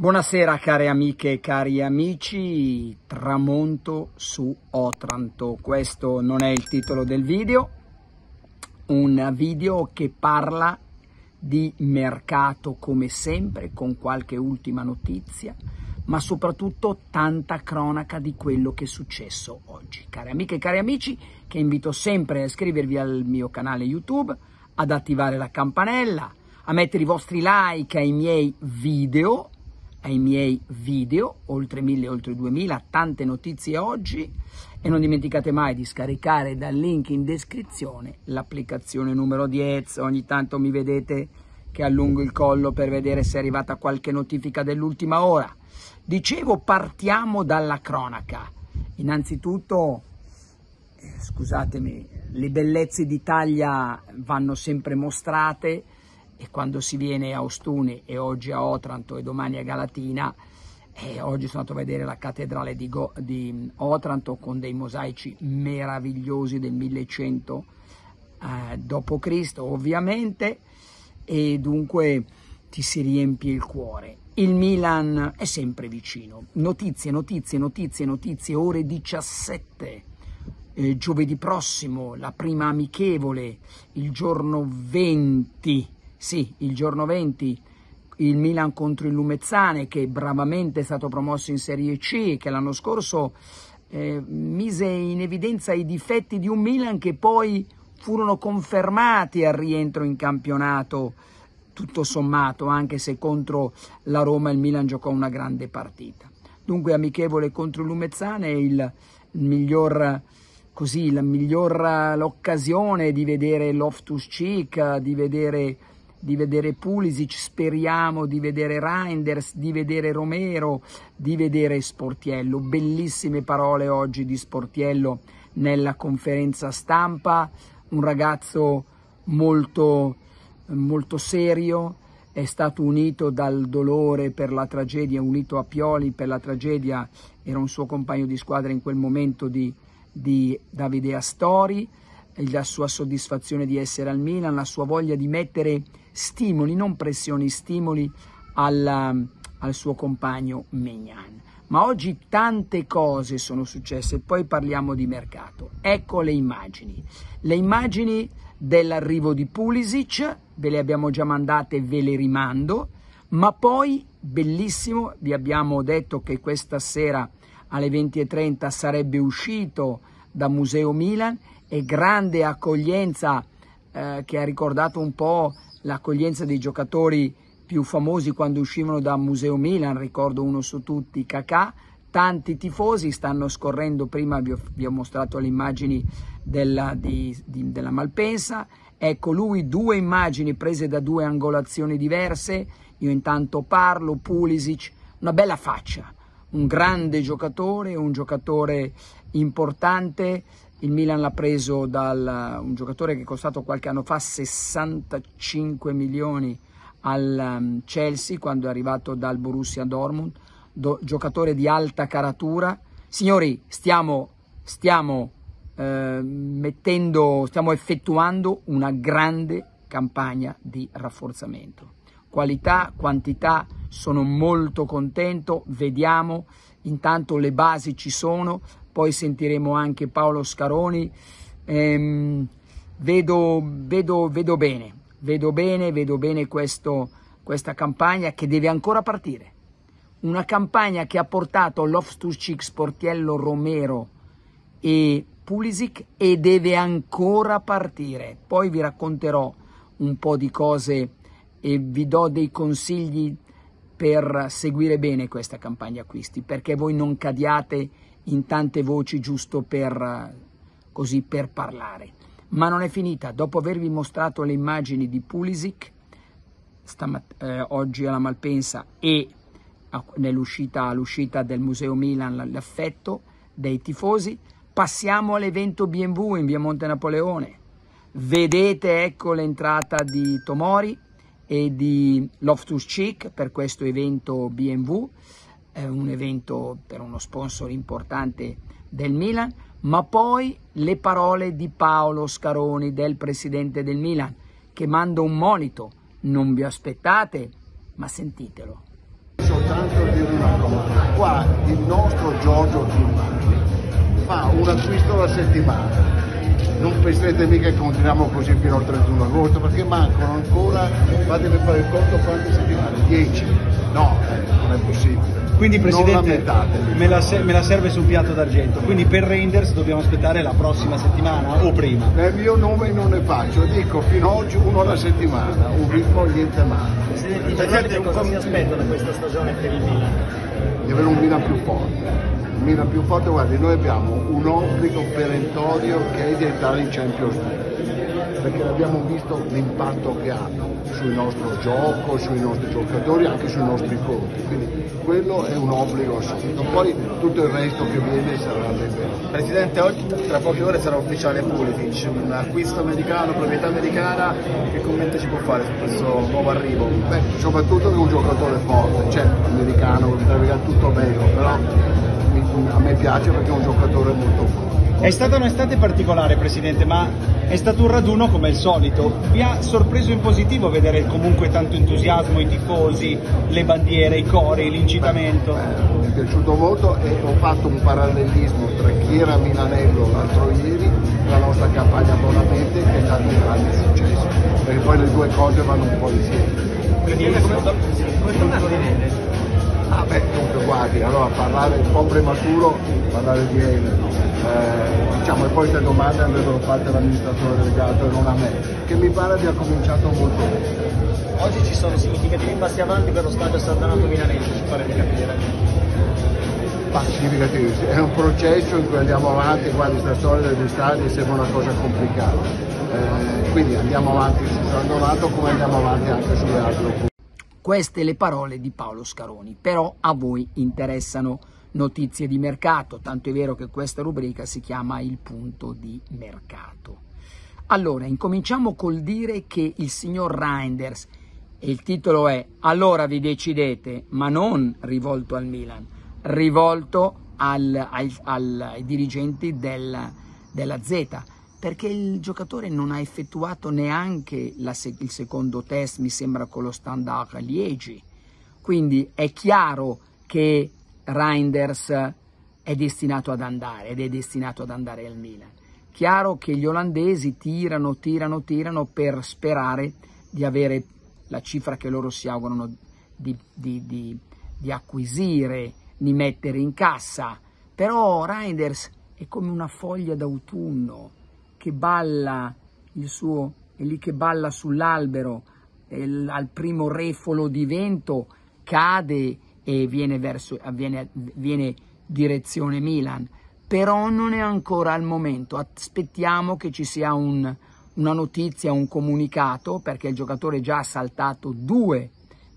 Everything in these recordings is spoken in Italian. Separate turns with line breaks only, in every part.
Buonasera care amiche e cari amici, tramonto su Otranto, questo non è il titolo del video, un video che parla di mercato come sempre con qualche ultima notizia, ma soprattutto tanta cronaca di quello che è successo oggi. Cari amiche e cari amici, che invito sempre a iscrivervi al mio canale YouTube, ad attivare la campanella, a mettere i vostri like ai miei video ai miei video, oltre 1000, oltre 2000, tante notizie oggi. E non dimenticate mai di scaricare dal link in descrizione l'applicazione numero 10, ogni tanto mi vedete che allungo il collo per vedere se è arrivata qualche notifica dell'ultima ora. Dicevo partiamo dalla cronaca, innanzitutto eh, scusatemi, le bellezze d'Italia vanno sempre mostrate, e quando si viene a Ostuni e oggi a Otranto e domani a Galatina, e oggi sono andato a vedere la cattedrale di, Go, di Otranto con dei mosaici meravigliosi del 1100 eh, d.C. ovviamente e dunque ti si riempie il cuore. Il Milan è sempre vicino. Notizie, notizie, notizie, notizie, ore 17. Eh, giovedì prossimo, la prima amichevole, il giorno 20 sì, il giorno 20 il Milan contro il Lumezzane che bravamente è stato promosso in Serie C che l'anno scorso eh, mise in evidenza i difetti di un Milan che poi furono confermati al rientro in campionato tutto sommato anche se contro la Roma il Milan giocò una grande partita. Dunque amichevole contro il Lumezzane il, miglior così la miglior l'occasione di vedere Loftus Cheek di vedere di vedere Pulisic, speriamo di vedere Reinders, di vedere Romero, di vedere Sportiello. Bellissime parole oggi di Sportiello nella conferenza stampa, un ragazzo molto, molto serio, è stato unito dal dolore per la tragedia, unito a Pioli per la tragedia, era un suo compagno di squadra in quel momento di, di Davide Astori, la sua soddisfazione di essere al Milan, la sua voglia di mettere stimoli, non pressioni, stimoli al, al suo compagno Megnan. Ma oggi tante cose sono successe, poi parliamo di mercato. Ecco le immagini. Le immagini dell'arrivo di Pulisic, ve le abbiamo già mandate, ve le rimando, ma poi, bellissimo, vi abbiamo detto che questa sera alle 20.30 sarebbe uscito da Museo Milan e grande accoglienza eh, che ha ricordato un po' l'accoglienza dei giocatori più famosi quando uscivano da Museo Milan, ricordo uno su tutti, Kakà, tanti tifosi stanno scorrendo, prima vi ho, vi ho mostrato le immagini della, di, di, della Malpensa, ecco lui due immagini prese da due angolazioni diverse, io intanto parlo, Pulisic, una bella faccia, un grande giocatore, un giocatore importante, il Milan l'ha preso da un giocatore che è costato qualche anno fa 65 milioni al um, Chelsea quando è arrivato dal Borussia Dortmund, do, giocatore di alta caratura. Signori, stiamo, stiamo, eh, mettendo, stiamo effettuando una grande campagna di rafforzamento. Qualità, quantità, sono molto contento, vediamo, intanto le basi ci sono, poi sentiremo anche Paolo Scaroni. Ehm, vedo, vedo, vedo bene, vedo bene, vedo bene questo, questa campagna che deve ancora partire. Una campagna che ha portato Loftus-Cheek, Sportiello, Romero e Pulisic e deve ancora partire. Poi vi racconterò un po' di cose e vi do dei consigli per seguire bene questa campagna acquisti, perché voi non cadiate in tante voci giusto per, così, per parlare. Ma non è finita, dopo avervi mostrato le immagini di Pulisic, eh, oggi alla Malpensa e nell'uscita all'uscita del Museo Milan l'affetto dei tifosi, passiamo all'evento BMW in via Monte Napoleone. Vedete ecco l'entrata di Tomori e di Loftus Cheek per questo evento BMW è un evento per uno sponsor importante del Milan, ma poi le parole di Paolo Scaroni, del presidente del Milan, che manda un monito, non vi aspettate, ma sentitelo.
soltanto dire una cosa, qua il nostro Giorgio Giuliani fa un acquisto alla settimana, non pensetemi che continuiamo così fino al 31 agosto perché mancano ancora, fatemi fare il conto quante settimane, 10, no, non è possibile.
Quindi Presidente, me la, me la, serve su un piatto d'argento, quindi per Reinders dobbiamo aspettare la prossima settimana o prima?
Nel mio nome non ne faccio, dico fino ad oggi uno alla settimana, un ritmo niente male.
Presidente, Presidente cosa si aspetta da questa stagione per il Milan?
Di avere un Milan più forte Milan più forte, guardi, noi abbiamo un obbligo perentorio che è di entrare in Champions League perché abbiamo visto l'impatto che hanno sul nostro gioco, sui nostri giocatori, anche sui nostri conti, quindi quello è un obbligo assoluto, poi tutto il resto che viene sarà bene.
Presidente, oggi tra poche ore sarà ufficiale Pulisic, un acquisto americano, proprietà americana, che commento ci può fare su questo nuovo arrivo?
Beh, soprattutto che è un giocatore forte, cioè americano, tutto bello, però a me piace perché è un giocatore molto forte.
È stata un'estate particolare, Presidente, ma è stato un raduno come il solito. Vi ha sorpreso in positivo vedere comunque tanto entusiasmo, i tifosi, le bandiere, i cori, l'incitamento?
mi è piaciuto molto e ho fatto un parallelismo tra chi era Milanello l'altro ieri la nostra campagna Bonamente che è stato un grande successo, perché poi le due cose vanno un po' insieme.
Presidente, come torna Fluminense?
Ah beh, dunque guardi, allora parlare un po' prematuro, parlare di Eli, eh, diciamo, e poi queste domande andrebbero fatte all'amministratore delegato e non a me, che mi pare abbia cominciato molto bene.
Oggi ci sono significativi passi avanti per lo stadio Sardanato Milanese, ci pare di capire.
Significativi, è un processo in cui andiamo avanti, guardi, questa storia degli stadi sembra una cosa complicata, eh, quindi andiamo avanti su San Donato come andiamo avanti anche sulle altre.
Queste le parole di Paolo Scaroni, però a voi interessano notizie di mercato, tanto è vero che questa rubrica si chiama Il punto di mercato. Allora, incominciamo col dire che il signor Reinders, e il titolo è Allora vi decidete, ma non rivolto al Milan, rivolto al, al, al, ai dirigenti del, della Z, perché il giocatore non ha effettuato neanche la, il secondo test, mi sembra, con lo Standard Liegi. Quindi è chiaro che Reinders è destinato ad andare ed è destinato ad andare al Milan. Chiaro che gli olandesi tirano, tirano, tirano per sperare di avere la cifra che loro si augurano di, di, di, di acquisire, di mettere in cassa. Però Reinders è come una foglia d'autunno che balla il suo, è lì che balla sull'albero, al primo refolo di vento cade e viene, verso, viene, viene direzione Milan. Però non è ancora al momento, aspettiamo che ci sia un, una notizia, un comunicato, perché il giocatore già ha saltato due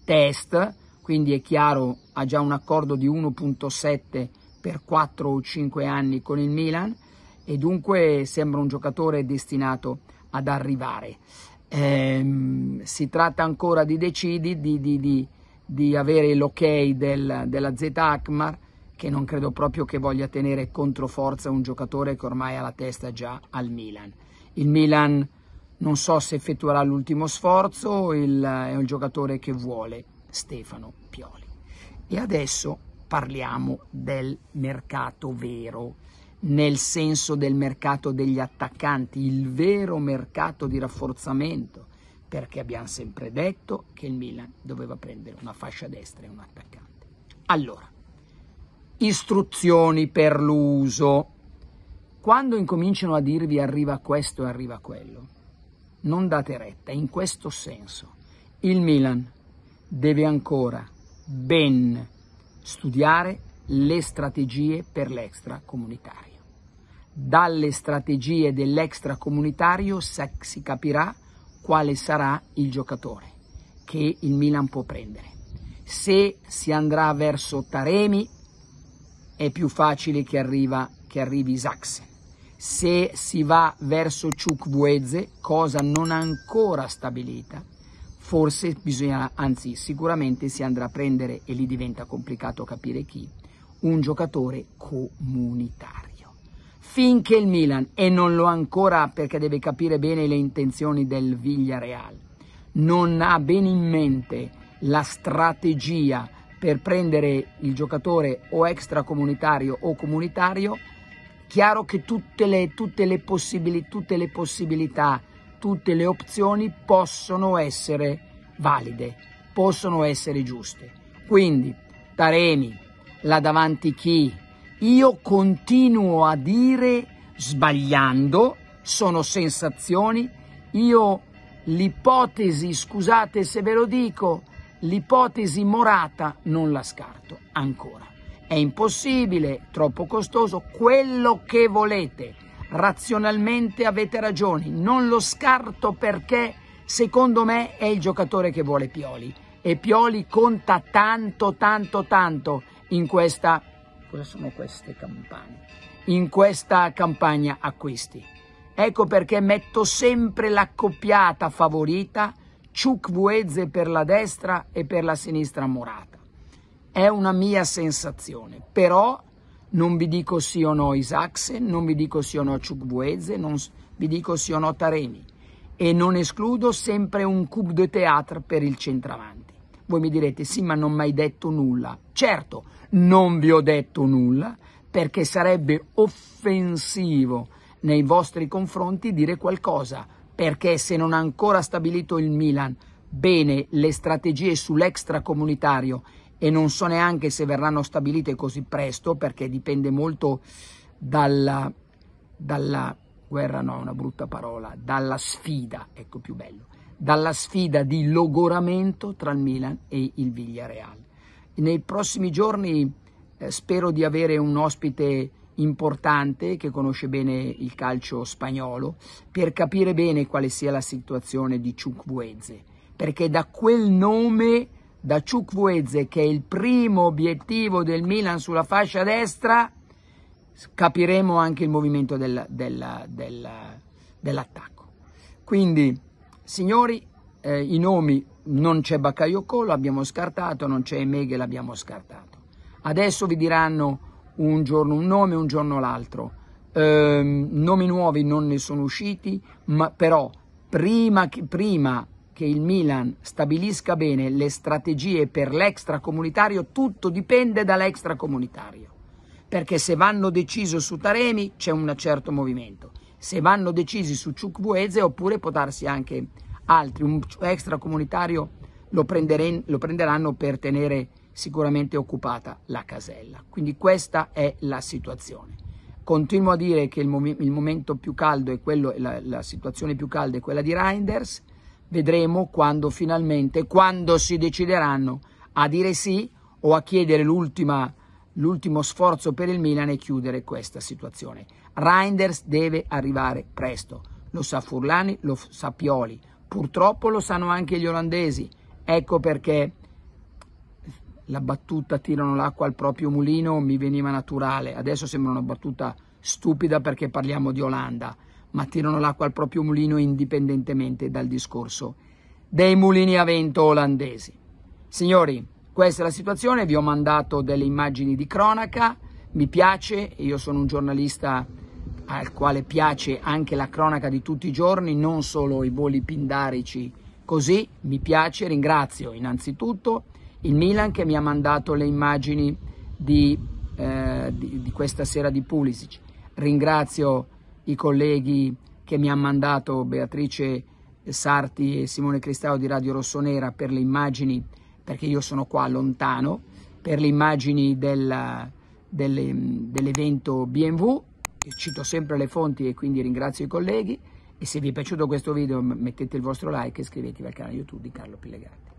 test, quindi è chiaro, ha già un accordo di 1.7 per 4 o 5 anni con il Milan, e dunque sembra un giocatore destinato ad arrivare. Eh, si tratta ancora di decidi, di, di, di, di avere l'ok del, della Z Akmar, che non credo proprio che voglia tenere contro forza un giocatore che ormai ha la testa già al Milan. Il Milan non so se effettuerà l'ultimo sforzo, il, è un giocatore che vuole Stefano Pioli. E adesso parliamo del mercato vero nel senso del mercato degli attaccanti, il vero mercato di rafforzamento, perché abbiamo sempre detto che il Milan doveva prendere una fascia destra e un attaccante. Allora, istruzioni per l'uso. Quando incominciano a dirvi arriva questo e arriva quello, non date retta, in questo senso. Il Milan deve ancora ben studiare le strategie per l'extracomunitario dalle strategie dell'extracomunitario si capirà quale sarà il giocatore che il Milan può prendere. Se si andrà verso Taremi è più facile che, arriva, che arrivi Saxen. Se si va verso Ciucbueze, cosa non ancora stabilita, forse bisogna, anzi sicuramente si andrà a prendere, e lì diventa complicato capire chi, un giocatore comunitario finché il Milan, e non lo ancora perché deve capire bene le intenzioni del Villarreal, non ha bene in mente la strategia per prendere il giocatore o extracomunitario o comunitario, chiaro che tutte le, tutte le, possibili, tutte le possibilità, tutte le opzioni possono essere valide, possono essere giuste. Quindi, Taremi, là davanti chi? Io continuo a dire sbagliando, sono sensazioni, io l'ipotesi, scusate se ve lo dico, l'ipotesi morata non la scarto ancora. È impossibile, troppo costoso, quello che volete. Razionalmente avete ragioni, non lo scarto perché secondo me è il giocatore che vuole Pioli e Pioli conta tanto, tanto, tanto in questa cosa sono queste campagne? In questa campagna acquisti. Ecco perché metto sempre l'accoppiata favorita Ciucvueze per la destra e per la sinistra Morata. È una mia sensazione, però non vi dico sì o no Isaacsen, non vi dico sì o no Ciucvueze, non vi dico sì o no Taremi e non escludo sempre un coup de théâtre per il centravanti. Voi mi direte sì ma non mi hai detto nulla. Certo, non vi ho detto nulla perché sarebbe offensivo nei vostri confronti dire qualcosa, perché se non ha ancora stabilito il Milan bene le strategie sull'extracomunitario e non so neanche se verranno stabilite così presto, perché dipende molto dalla, dalla guerra, no, una brutta parola, dalla sfida, ecco più bello, dalla sfida di logoramento tra il Milan e il Villarreal. Nei prossimi giorni eh, spero di avere un ospite importante che conosce bene il calcio spagnolo per capire bene quale sia la situazione di Ciucvueze perché da quel nome da Ciucvueze che è il primo obiettivo del Milan sulla fascia destra capiremo anche il movimento del, del, del, dell'attacco quindi signori eh, i nomi non c'è Bakayoko l'abbiamo scartato non c'è Emeghe l'abbiamo scartato adesso vi diranno un giorno un nome, un giorno l'altro. Eh, nomi nuovi non ne sono usciti, ma però prima che, prima che il Milan stabilisca bene le strategie per l'extracomunitario, tutto dipende dall'extracomunitario. Perché se vanno deciso su Taremi c'è un certo movimento, se vanno decisi su Ciucvueze oppure può darsi anche altri, un extracomunitario lo, lo prenderanno per tenere sicuramente occupata la casella. Quindi questa è la situazione. Continuo a dire che il, mom il momento più caldo è quello, la, la, situazione più calda è quella di Reinders, vedremo quando finalmente, quando si decideranno a dire sì o a chiedere l'ultimo sforzo per il Milan e chiudere questa situazione. Reinders deve arrivare presto, lo sa Furlani, lo sa Pioli, purtroppo lo sanno anche gli olandesi, ecco perché la battuta tirano l'acqua al proprio mulino mi veniva naturale, adesso sembra una battuta stupida perché parliamo di Olanda, ma tirano l'acqua al proprio mulino indipendentemente dal discorso dei mulini a vento olandesi. Signori, questa è la situazione, vi ho mandato delle immagini di cronaca, mi piace, io sono un giornalista al quale piace anche la cronaca di tutti i giorni, non solo i voli pindarici, così mi piace, ringrazio innanzitutto il Milan che mi ha mandato le immagini di, eh, di, di questa sera di Pulisic. Ringrazio i colleghi che mi hanno mandato Beatrice Sarti e Simone Cristao di Radio Rossonera per le immagini, perché io sono qua lontano, per le immagini del, delle, dell'evento BMW. Cito sempre le fonti e quindi ringrazio i colleghi. E se vi è piaciuto questo video mettete il vostro like e iscrivetevi al canale YouTube di Carlo Pillegatti.